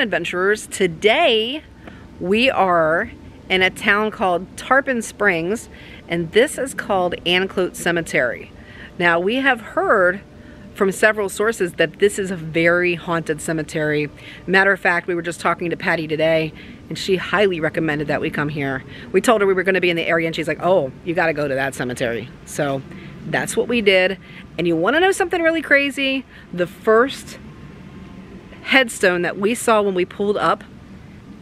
Adventurers? Today we are in a town called Tarpon Springs, and this is called Anclote Cemetery. Now, we have heard from several sources that this is a very haunted cemetery. Matter of fact, we were just talking to Patty today, and she highly recommended that we come here. We told her we were going to be in the area, and she's like, oh, you got to go to that cemetery. So that's what we did. And you want to know something really crazy? The first headstone that we saw when we pulled up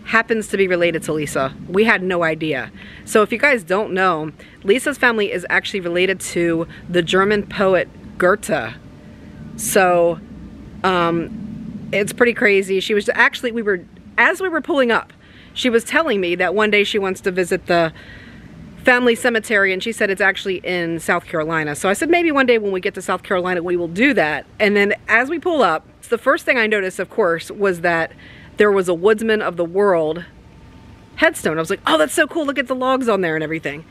happens to be related to Lisa. We had no idea. So if you guys don't know, Lisa's family is actually related to the German poet Goethe. So um, it's pretty crazy. She was actually, we were, as we were pulling up, she was telling me that one day she wants to visit the family cemetery and she said it's actually in South Carolina. So I said maybe one day when we get to South Carolina we will do that. And then as we pull up, the first thing I noticed of course was that there was a Woodsman of the World headstone. I was like, oh that's so cool, look at the logs on there and everything.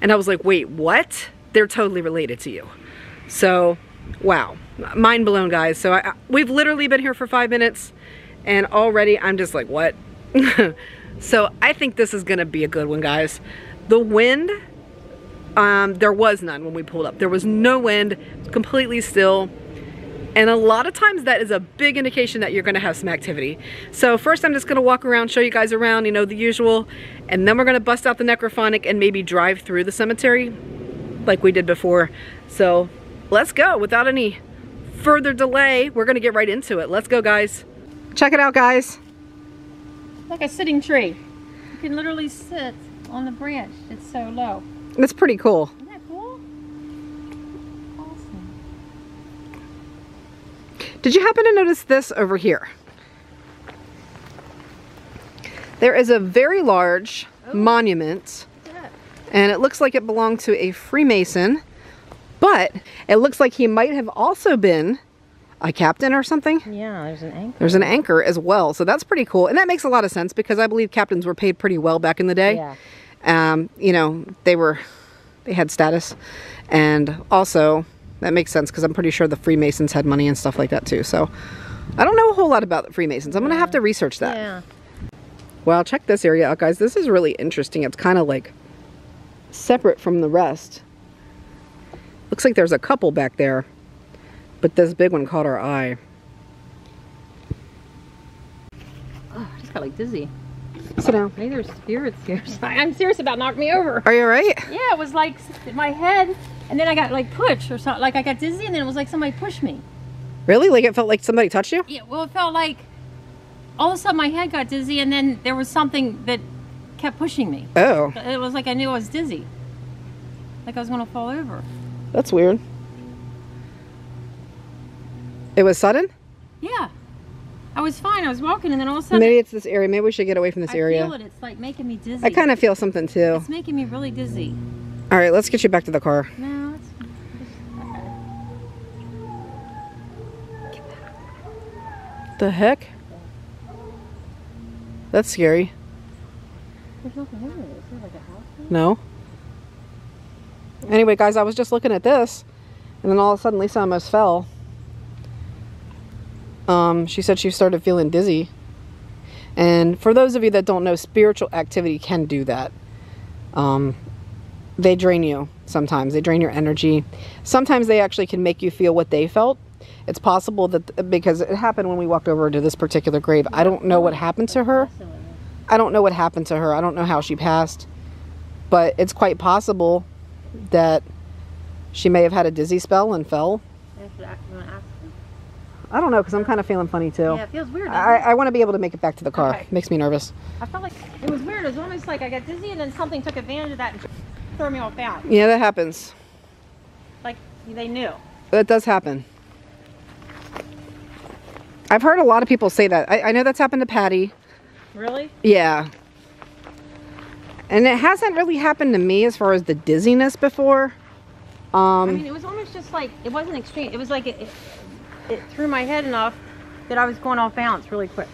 And I was like, wait, what? They're totally related to you. So, wow, mind blown guys. So I, we've literally been here for five minutes and already I'm just like, what? so I think this is gonna be a good one guys. The wind, um, there was none when we pulled up. There was no wind, completely still. And a lot of times that is a big indication that you're gonna have some activity. So first I'm just gonna walk around, show you guys around, you know, the usual, and then we're gonna bust out the necrophonic and maybe drive through the cemetery like we did before. So let's go without any further delay. We're gonna get right into it. Let's go guys. Check it out guys. Like a sitting tree. You can literally sit on the branch. It's so low. That's pretty cool. Isn't that cool? Awesome. Did you happen to notice this over here? There is a very large Oh. monument Look at that. and it looks like it belonged to a Freemason, but it looks like he might have also been a captain or something. Yeah, there's an anchor. There's an anchor as well, so that's pretty cool. And that makes a lot of sense because I believe captains were paid pretty well back in the day. Yeah. Um, you know, they were, they had status. And also, that makes sense because I'm pretty sure the Freemasons had money and stuff like that too. So, I don't know a whole lot about the Freemasons. I'm going to have to research that. Yeah. Well, check this area out, guys. This is really interesting. It's kind of like separate from the rest. Looks like there's a couple back there, but this big one caught our eye. Oh, I just got like dizzy. Sit down. Maybe there's spirits here. I'm serious about knocking me over. Are you alright? Yeah, it was like my head, and then I got like pushed or something. Like I got dizzy, and then it was like somebody pushed me. Really? Like it felt like somebody touched you? Yeah, well, it felt like all of a sudden my head got dizzy, and then there was something that kept pushing me. Oh, It was like I knew I was dizzy. Like I was gonna fall over. that's weird. It was sudden? Yeah. I was fine. I was walking, and then all of a sudden, Maybe it's this area. Maybe we should get away from this I area. feel it. It's like making me dizzy. I kind of feel something too. It's making me really dizzy. All right, let's get you back to the car. No, it's. The heck? That's scary. There's nothing in it. Is there like a house? No. Anyway, guys, I was just looking at this, and then all of a sudden Lisa almost fell. Um, she said she started feeling dizzy. And for those of you that don't know, spiritual activity can do that. Um, they drain you sometimes. They drain your energy. Sometimes they actually can make you feel what they felt. It's possible that because it happened when we walked over to this particular grave. I don't know what happened to her. I don't know what happened to her. I don't know how she passed. But it's quite possible that she may have had a dizzy spell and fell. I don't know because I'm kind of feeling funny too. Yeah, it feels weird. I. I want to be able to make it back to the car. Okay. Makes me nervous. I felt like it was weird. It was almost like I got dizzy, and then something took advantage of that and threw me off balance. Yeah, that happens. Like they knew. That does happen. I've heard a lot of people say that. I, I know that's happened to Patty. Really? Yeah. And it hasn't really happened to me as far as the dizziness before. Um, I mean, it was almost just like it wasn't extreme. It was like it, it, it threw my head enough that I was going off balance really quick.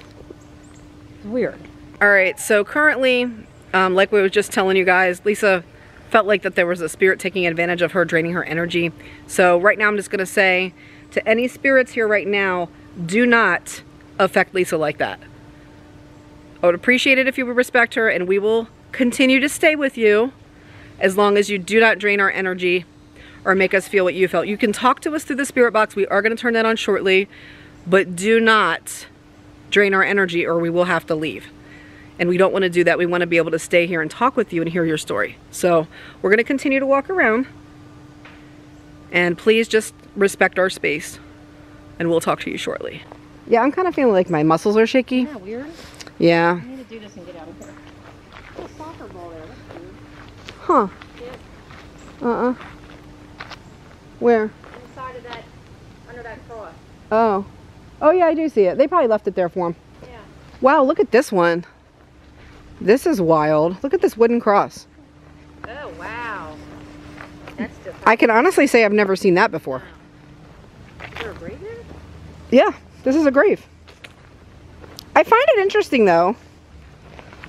It's weird. All right, so currently, um, like we were just telling you guys, Lisa felt like that there was a spirit taking advantage of her, draining her energy. So right now I'm just gonna say to any spirits here right now, do not affect Lisa like that. I would appreciate it if you would respect her and we will continue to stay with you as long as you do not drain our energy or make us feel what you felt. You can talk to us through the spirit box. We are going to turn that on shortly, but do not drain our energy or we will have to leave. And we don't want to do that. We want to be able to stay here and talk with you and hear your story. So we're going to continue to walk around. And please just respect our space. And we'll talk to you shortly. Yeah, I'm kind of feeling like my muscles are shaky. Isn't weird? Yeah. I need to do this and get out of here. Soccer ball there. That's cute. Huh. Uh-uh. Where? Inside of that, under that cross. Oh. Oh yeah, I do see it. They probably left it there for him. Yeah. Wow, look at this one. This is wild. Look at this wooden cross. Oh, wow. That's different. I can honestly say I've never seen that before. Is there a grave here? Yeah, this is a grave. I find it interesting though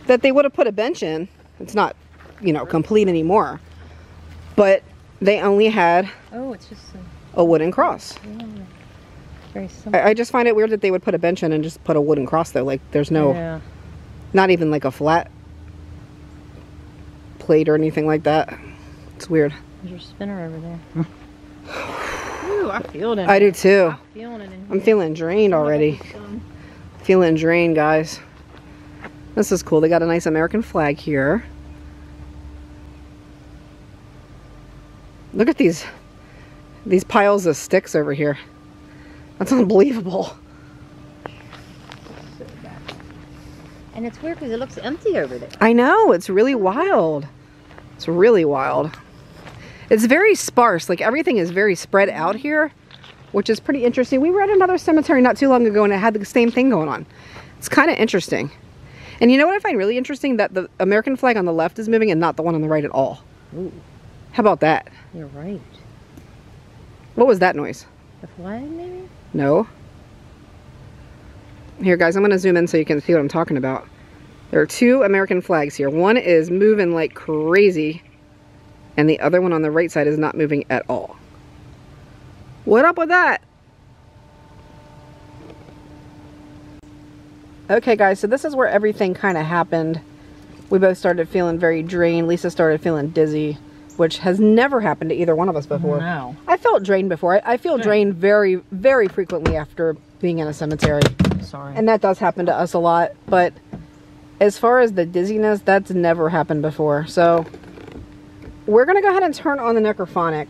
that they would have put a bench in. It's not, you know, complete anymore. But they only had Oh, it's just a, a wooden cross. yeah, very simple. I, I just find it weird that they would put a bench in and just put a wooden cross there. Like there's no, Yeah. not even like a flat plate or anything like that. It's weird. There's your spinner over there. Ooh, I feel it. in I do too. I'm feeling it in I'm feeling drained already. Feeling drained, guys. This is cool. They got a nice American flag here. Look at these these piles of sticks over here. That's unbelievable. And it's weird because it looks empty over there. I know, it's really wild. It's really wild. It's very sparse. Like everything is very spread out here, which is pretty interesting. We were at another cemetery not too long ago and it had the same thing going on. It's kind of interesting. And you know what I find really interesting? That the American flag on the left is moving and not the one on the right at all. Ooh, How about that? you're right. What was that noise? The flag, maybe? No. Here, guys, I'm going to zoom in so you can see what I'm talking about. There are two American flags here. One is moving like crazy, and the other one on the right side is not moving at all. What up with that? Okay, guys, so this is where everything kind of happened. We both started feeling very drained. Lisa started feeling dizzy, which has never happened to either one of us before. No. I felt drained before. I, I feel drained very, very frequently after being in a cemetery. Sorry. And that does happen to us a lot. But as far as the dizziness, that's never happened before. So we're going to go ahead and turn on the necrophonic.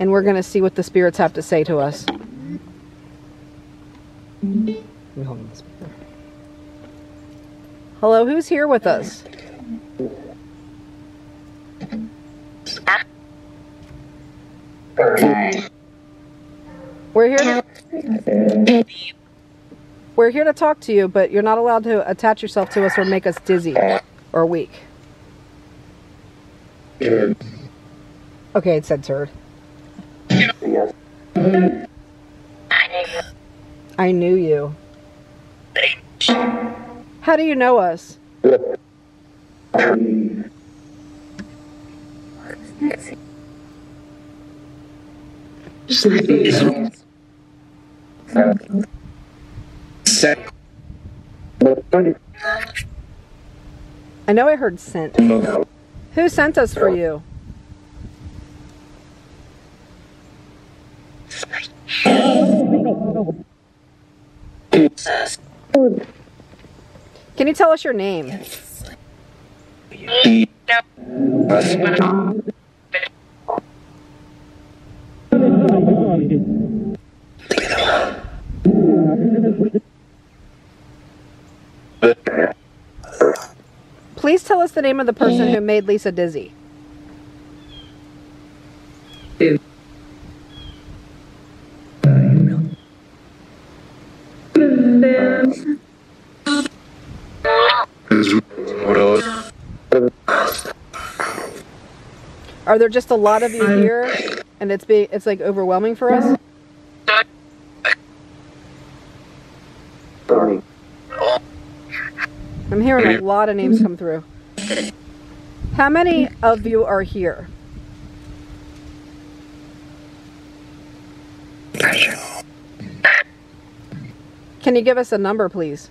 And we're going to see what the spirits have to say to us. Let me hold on the speaker. Hello, who's here with us? We're here to We're here to talk to you, but you're not allowed to attach yourself to us or make us dizzy or weak. Okay, it said turd. I knew you. How do you know us? I know I heard sent. Who sent us for you? Can you tell us your name? Please tell us the name of the person who made Lisa dizzy. Are there just a lot of you here and it's be it's like overwhelming for us? I'm hearing a lot of names come through. How many of you are here? Can you give us a number, please?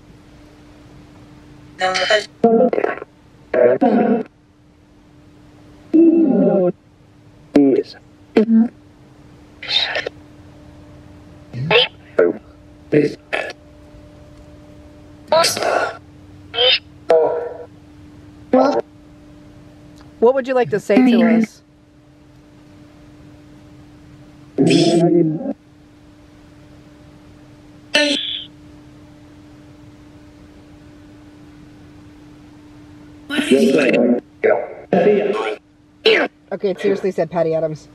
What would you like to say to us? Okay, it seriously said Patty Adams.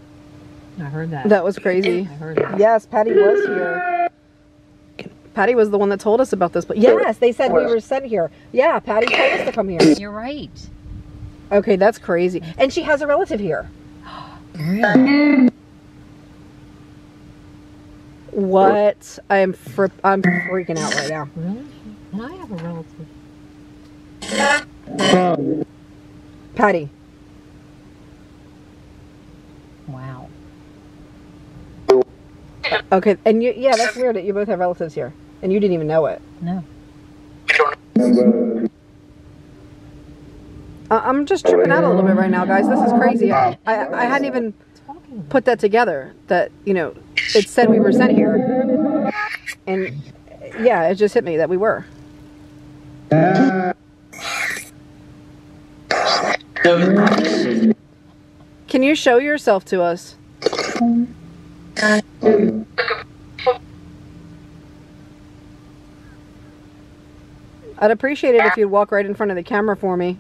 I heard that. That was crazy. I heard that. Yes, Patty was here. Patty was the one that told us about this. But yes, they said we were sent here. Yeah, Patty told us to come here. You're right. Okay, that's crazy. And she has a relative here. What? I'm fr- I'm freaking out right now. Really? And I have a relative. Patty, okay, and you, yeah, that's weird that you both have relatives here, and you didn't even know it. No. I- I'm just tripping out a little bit right now, guys. This is crazy. I, I, I hadn't even put that together. That you know, it said we were sent here, and yeah, it just hit me that we were. Can you show yourself to us? I'd appreciate it if you'd walk right in front of the camera for me.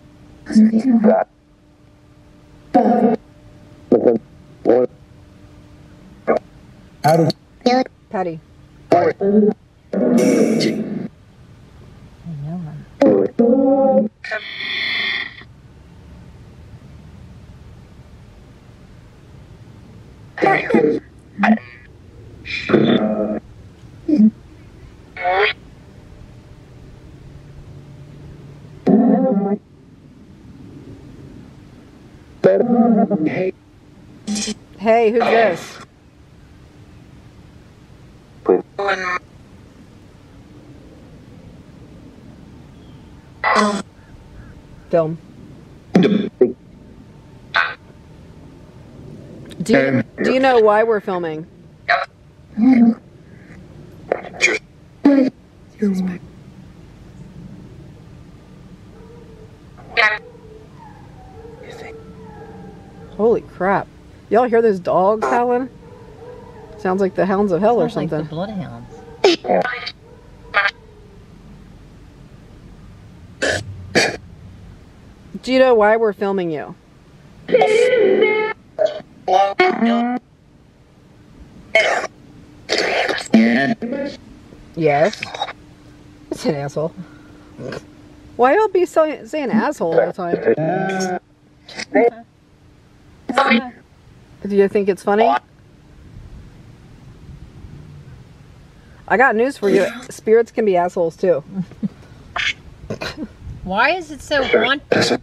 Patty. I know him. Hey, who's this? Film. Do you, do you know why we're filming? Holy crap. Y'all hear those dogs howling? Sounds like the hounds of hell or Sounds like the something. bloodhounds. Do you know why we're filming you? Yes. It's an asshole. Why y'all be saying, saying asshole all the time? Do you think it's funny? I got news for you. Spirits can be assholes too. Why is it so haunted?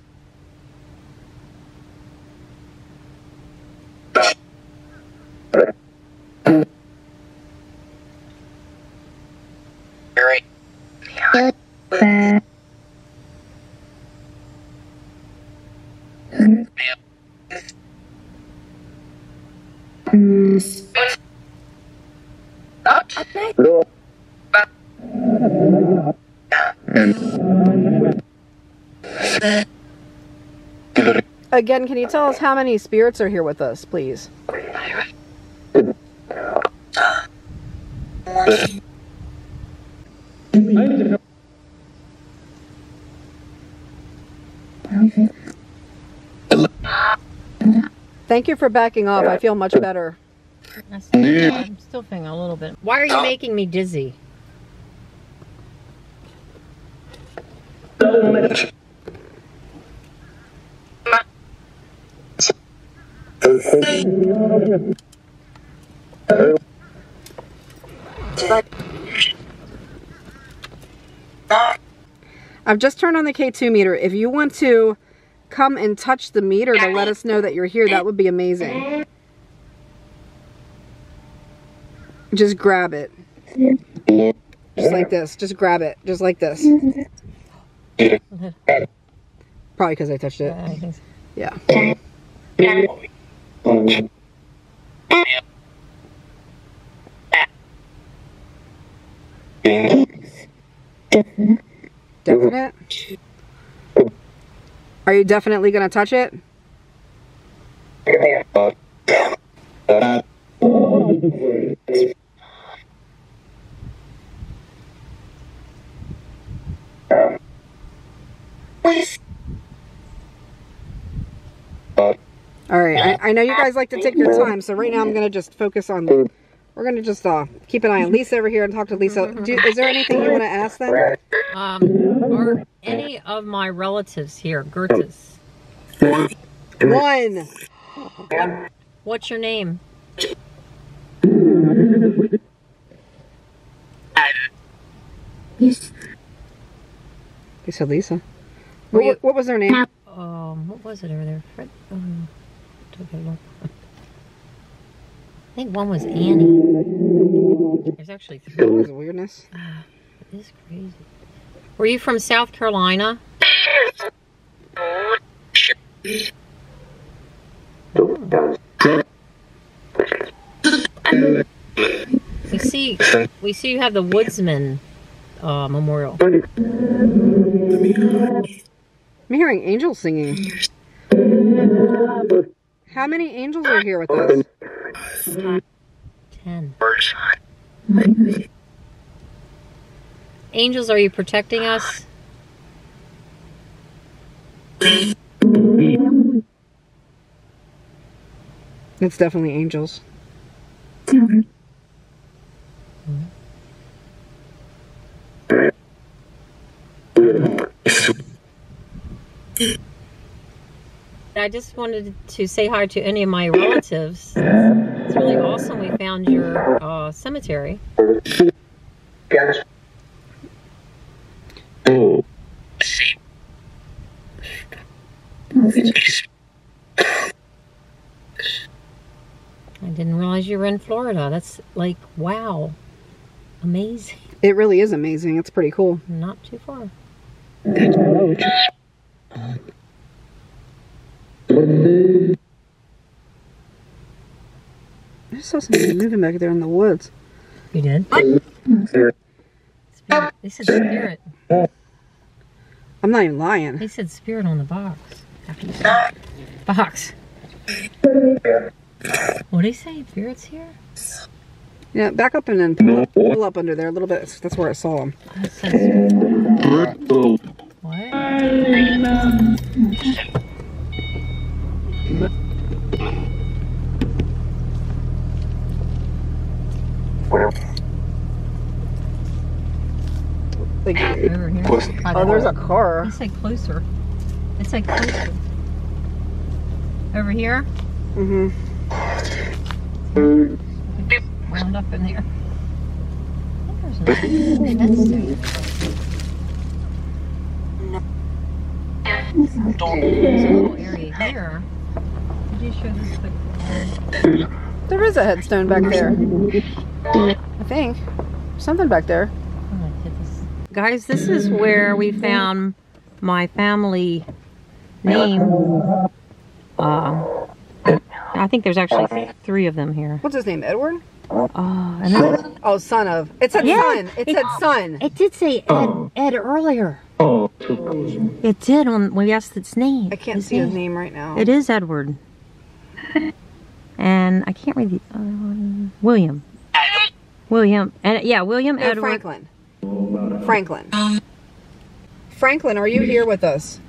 Again, can you tell us how many spirits are here with us, please? Thank you for backing off. I feel much better. I still, I'm still feeling a little bit. Why are you making me dizzy? I've just turned on the K2 meter. If you want to come and touch the meter to let us know that you're here, that would be amazing. Just grab it. Just like this. Just grab it. Just like this. Probably because I touched it. I so. Definite? Are you definitely going to touch it? All right, I, I know you guys like to take your time, so right now I'm going to just focus on, we're going to just uh, keep an eye on Lisa over here and talk to Lisa. Do, is there anything you want to ask them? Um, are any of my relatives here, Gertis? One. What's your name? They said Lisa. What, what was their name? Um, what was it over there? Fred, um, took a look. I think one was Annie. There's actually That three. was a weirdness. It is crazy. Were you from South Carolina? We see, we see you have the Woodsman uh, Memorial. I'm hearing angels singing. How many angels are here with us? Ten. Angels, are you protecting us? It's definitely angels. I just wanted to say hi to any of my relatives. It's really awesome we found your uh, cemetery. I didn't realize you were in Florida. That's like, wow. Amazing. It really is amazing. It's pretty cool. Not too far. I just saw something moving back there in the woods. You did? Spirit. They said spirit. I'm not even lying. They said spirit on the box. Box. What did he say? Spirits here? Yeah, back up and then pull up, pull up under there a little bit. That's where I saw him. It says- What? Like, Over here. Oh, there's a car. It said closer. It said closer. Over here? Mm-hmm. Wound up in here. I think there's another fence there. There's a little area here. Did you show this picture? There is a headstone back there. I think. Something back there. Guys, this is where we found my family name. Um, I think there's actually three of them here. What's his name? Edward? Oh, and then, Oh, son of. It said Yeah, son. It, it- said son. it did say Ed, Ed earlier. It did when we asked its name. I can't see his name right now. It is Edward. And I can't read the other one. William. William. And yeah, William No, Edward. Franklin. Franklin. Franklin, are you here with us?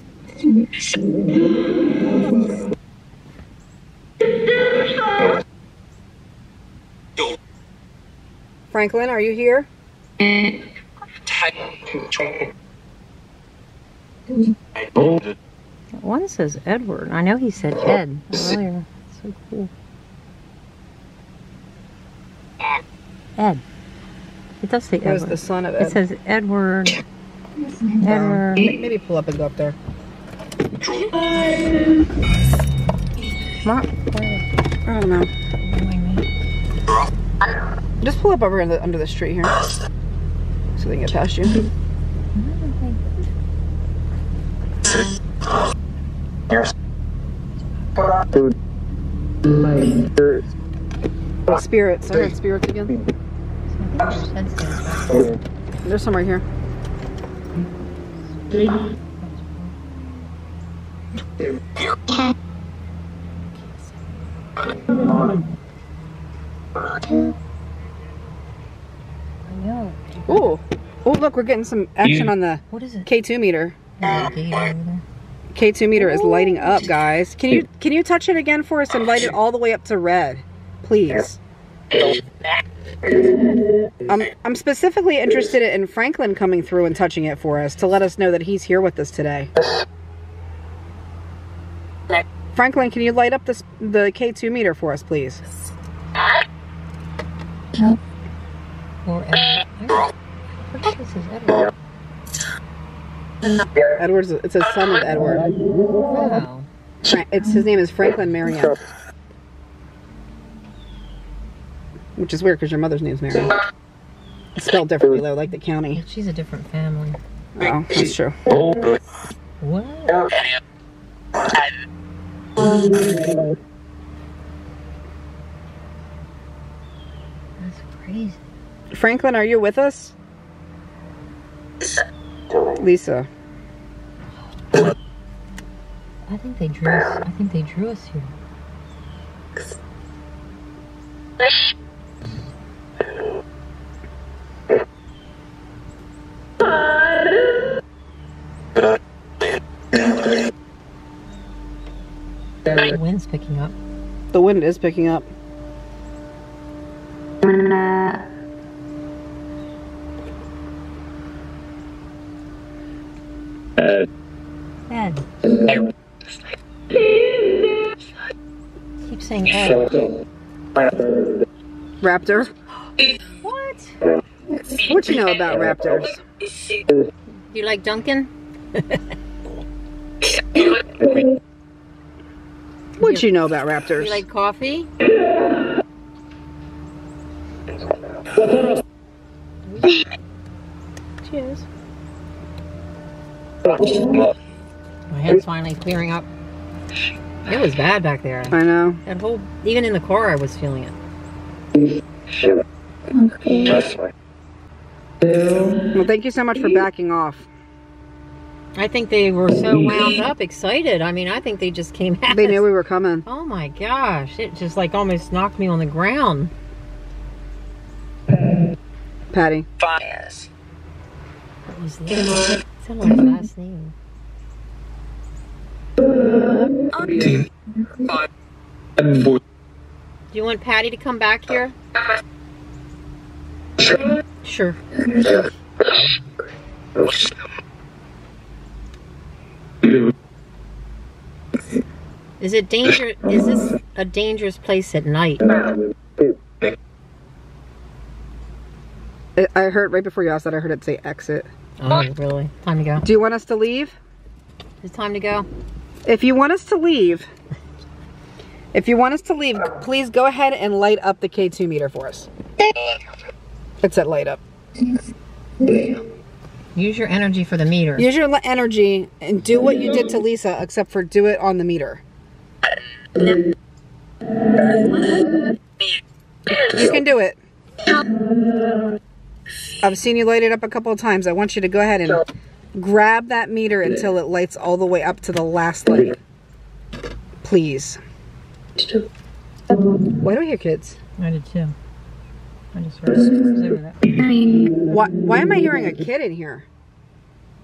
Franklin, are you here? One says Edward. I know he said Ed earlier. So cool. Ed. It does say Where's Edward. the son of It says Edward. Edward. Maybe pull up and go up there. Mark. I don't know. Just pull up over in the, under the street here. So they can get past you. Spirits. I heard spirits again. There's some right here. No. Ooh. Oh, look, we're getting some action on the What is it? K2 meter. K2 meter is lighting up, guys. Can you can you touch it again for us and light it all the way up to red, please? I'm I'm specifically interested in Franklin coming through and touching it for us to let us know that he's here with us today. Franklin, can you light up this the K2 meter for us, please? Or Edward. I think this is Edward. Edward's it's a son of Edward. Wow. It's his name is Franklin Marion. Which is weird because your mother's name's Marion. It's spelled differently though, like the county. She's a different family. Oh, that's true. What? That's crazy. Franklin, are you with us? Lisa. I think they drew us. I think they drew us here. The wind's picking up. The wind is picking up. Ed. Keep saying Ed. Raptor. What? What you know about raptors? Do you like Duncan? What you know about raptors? You like coffee? Cheers. My head's finally clearing up. It was bad back there. I know. That whole, even in the car, I was feeling it. Okay. Well, thank you so much for backing off. I think they were so wound up, excited. I mean, I think they just came at They us. knew we were coming. Oh my gosh! It just like almost knocked me on the ground. Patty. What was that? Like last name. Do you want Patty to come back here? Sure. Is it danger? Is this a dangerous place at night? I- I heard right before you asked that. I heard it say exit. Oh, really? Time to go. Do you want us to leave? It's time to go. If you want us to leave, if you want us to leave, please go ahead and light up the K2 meter for us. It's at light up. Use your energy for the meter. Use your energy and do what you did to Lisa, except for do it on the meter. You can do it. I've seen you light it up a couple of times. I want you to go ahead and grab that meter until it lights all the way up to the last light. Please. Why do I hear kids? I did too. I just heard that. Why, why am I hearing a kid in here?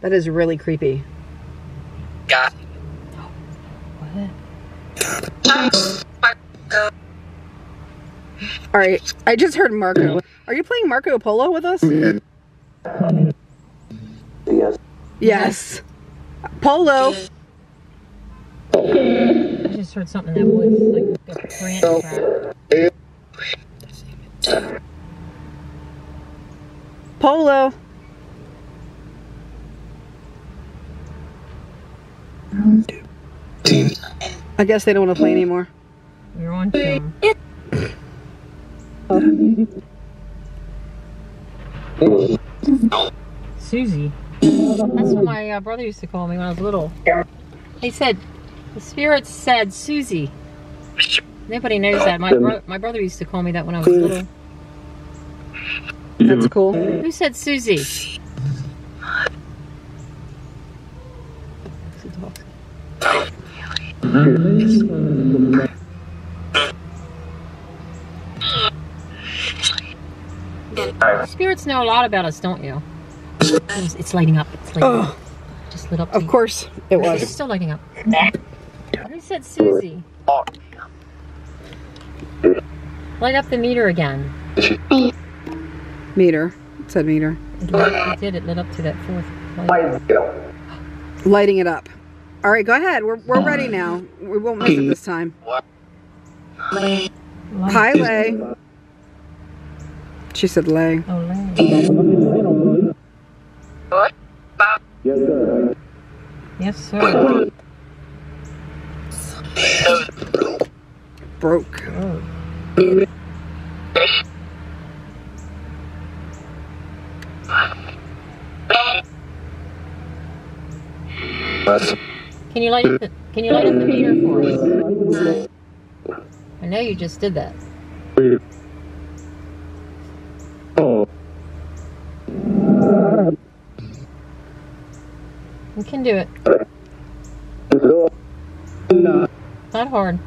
That is really creepy. What? All right, I just heard Marco. Are you playing Marco Polo with us? Yes. Yes. Polo. I just heard something that was like a branch crack. Polo. I guess they don't want to play anymore. We're on film. Susie. That's what my uh, brother used to call me when I was little. He said, the spirits said Susie. Nobody knows that. My, bro- my brother used to call me that when I was little. That's cool. Who said Susie? Spirits know a lot about us, don't you? It's, it's lighting up. It's lighting up. Oh, Just lit up. of too. course it was. It's was. still lighting up. Who said Susie? Light up the meter again. Meter. It said meter. It, did. It lit up to that fourth light. Lighting it up. All right, go ahead. We're, we're ready now. We won't miss it this time. Light. Hi, Lay. She said Lay. Oh, light. Yes, sir. Yes, sir. Broke. Oh. Can you light up the Can you light up the meter for us? I know you just did that. Can do it. Not hard.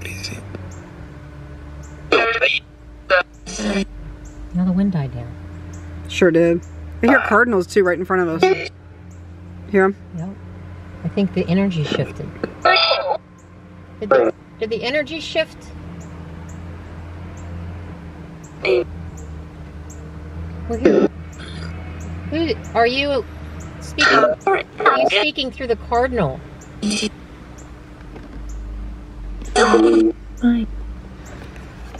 Now the wind died down. Sure did. I hear cardinals too right in front of us. Hear them? Yep. I think the energy shifted. Did the, did the energy shift? Well, who are you speaking? Are you speaking through the cardinal?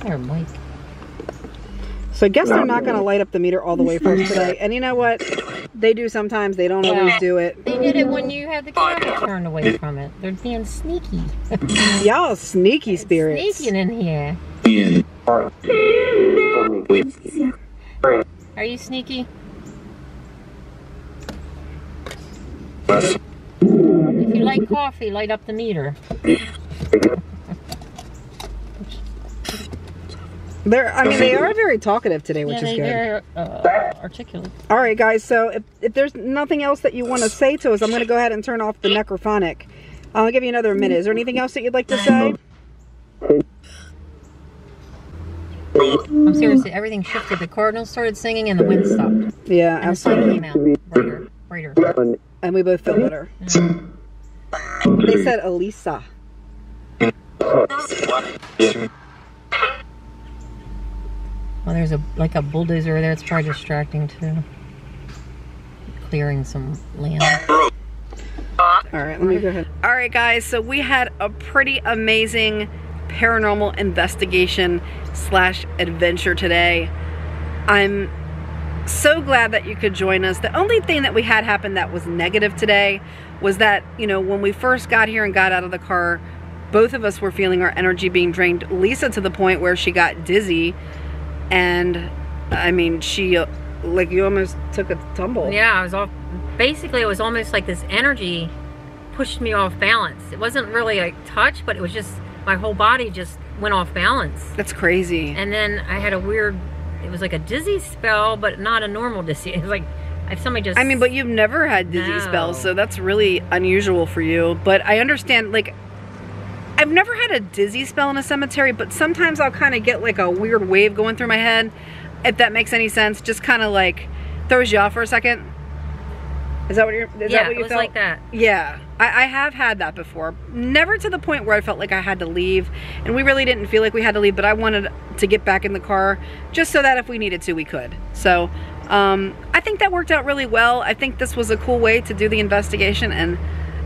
There, Mike. So I guess they're not going to light up the meter all the way for us today. And you know what? They do sometimes. They don't always do it. They did it when you had the camera turned away from it. They're being sneaky. Y'all sneaky spirits. Sneaking in here. Are you sneaky? If you like coffee, light up the meter. They're, I mean, they are very talkative today, which yeah, is they, good. they're uh, articulate. All right, guys. So if, if there's nothing else that you want to say to us, I'm going to go ahead and turn off the necrophonic. I'll give you another minute. Is there anything else that you'd like to say? I'm serious. Everything shifted. The cardinals started singing and the wind stopped. Yeah, And the sun absolutely. came out brighter, brighter. And we both feel better. They said Elisa. Well, there's a like a bulldozer there. It's probably distracting too. Clearing some land. All right, let me go ahead. All right, guys. So we had a pretty amazing paranormal investigation slash adventure today. I'm so glad that you could join us. The only thing that we had happen that was negative today was that, you know, when we first got here and got out of the car, both of us were feeling our energy being drained. Lisa to the point where she got dizzy. And I mean, she, uh, like, you almost took a tumble. Yeah, I was off. Basically, it was almost like this energy pushed me off balance. It wasn't really a touch, but it was just my whole body just went off balance. That's crazy. And then I had a weird. It was like a dizzy spell, but not a normal dizzy. It was like if somebody just. I mean, but you've never had dizzy No. spells, so that's really unusual for you. But I understand, like, I've never had a dizzy spell in a cemetery, but sometimes I'll kind of get like a weird wave going through my head, if that makes any sense. Just kind of like throws you off for a second. Is that what you're? Is yeah, that what you it was felt? like that. Yeah, I, I have had that before. Never to the point where I felt like I had to leave, and we really didn't feel like we had to leave. But I wanted to get back in the car just so that if we needed to, we could. So um, I think that worked out really well. I think this was a cool way to do the investigation, and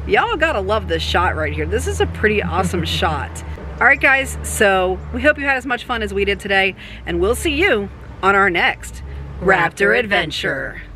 y'all gotta love this shot right here. This is a pretty awesome shot. All right, guys. So we hope you had as much fun as we did today, and we'll see you on our next Raptor, Raptor adventure. Adventure.